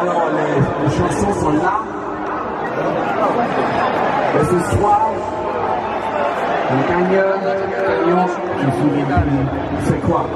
Alors, les, les chansons sont là. Et ce soir, le gagnant, gagnant, je me souviens c'est quoi?